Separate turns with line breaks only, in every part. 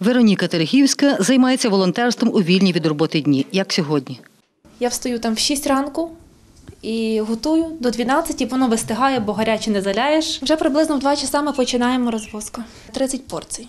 Вероніка Терехівська займається волонтерством у вільні від роботи дні, як сьогодні.
Я встаю там в 6 ранку і готую до 12, і воно вистигає, бо гаряче не заляєш. Вже приблизно в 2 часа ми починаємо розвозку. 30 порцій.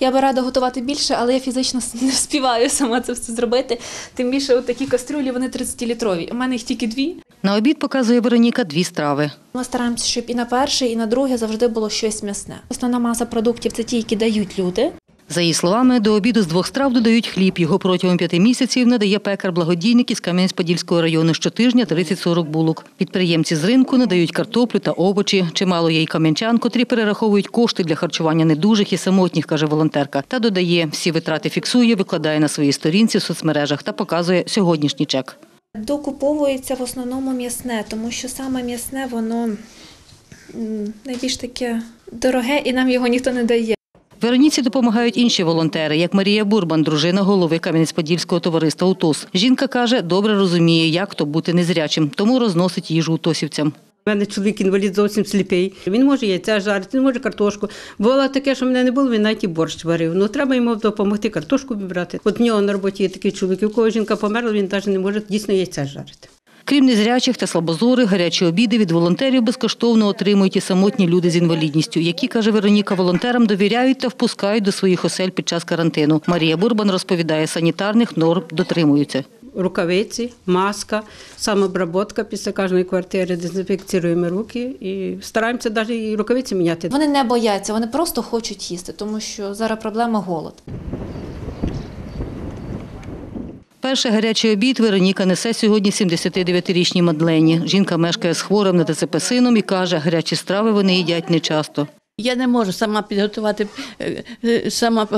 Я би рада готувати більше, але я фізично не вспіваю сама це все зробити. Тим більше от такі кастрюлі, вони 30-літрові. У мене їх тільки дві.
На обід показує Вероніка дві страви.
Ми стараємося, щоб і на перше, і на друге завжди було щось м'ясне. Основна маса продуктів це ті, які дають люди.
За її словами, до обіду з двох страв додають хліб. Його протягом п'яти місяців надає пекар-благодійник із Кам'янець-Подільського району щотижня 30-40 булок. Підприємці з ринку надають картоплю та овочі. Чимало є й кам'янчан, котрі перераховують кошти для харчування недужих і самотніх, каже волонтерка. Та додає, всі витрати фіксує, викладає на своїй сторінці в соцмережах та показує сьогоднішній чек.
Докуповується в основному м'ясне, тому що саме м'ясне воно найбільш таке дороге і нам його ніхто не дає.
Вероніці допомагають інші волонтери, як Марія Бурбан, дружина голови Кам'янець-Подільського товариства УТОС. Жінка каже, добре розуміє, як то бути незрячим, тому розносить їжу утосівцям.
У мене чоловік інвалід зовсім сліпий. Він може яйця жарити, він може картошку. Було таке, що мене не було, він навіть і борщ варив. Ну треба йому допомогти картошку вибрати. От в нього на роботі є такий чоловік, у кого жінка померла, він навіть не може дійсно яйця жарити.
Крім незрячих та слабозорих, гарячі обіди від волонтерів безкоштовно отримують і самотні люди з інвалідністю, які, каже Вероніка, волонтерам довіряють та впускають до своїх осель під час карантину. Марія Бурбан розповідає, санітарних норм дотримуються.
Рукавиці, маска, самообработка після кожної квартири, дезінфекціруємо руки і стараємося навіть і рукавиці міняти.
Вони не бояться, вони просто хочуть їсти, тому що зараз проблема голод.
Перший гарячий обід Вероніка несе сьогодні 79-річній Мадлені. Жінка мешкає з хворим на ДЦП сином і каже, гарячі страви вони їдять нечасто.
Я не можу сама підготувати е, е, сама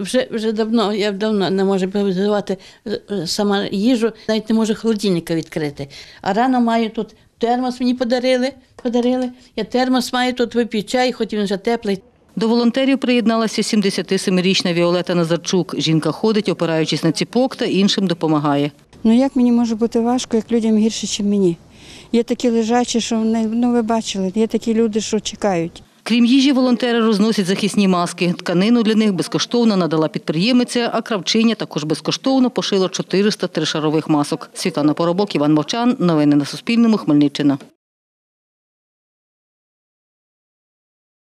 вже, вже давно, я давно не можу підготувати е, сама їжу, навіть не можу холодильника відкрити. А рано маю тут термос мені подарили, подарили. Я термос маю тут вип'ю чай, хоч він вже теплий.
До волонтерів приєдналася 77-річна Віолета Назарчук. Жінка ходить, опираючись на ціпок та іншим допомагає.
Ну як мені може бути важко, як людям гірше, ніж мені? Є такі лежачі, що вони, ну ви бачили, є такі люди, що чекають.
Крім їжі, волонтери розносять захисні маски. Тканину для них безкоштовно надала підприємиця, а кравчиня також безкоштовно пошила 400 тришарових масок. Світлана Поробок, Іван Мовчан. Новини на Суспільному. Хмельниччина.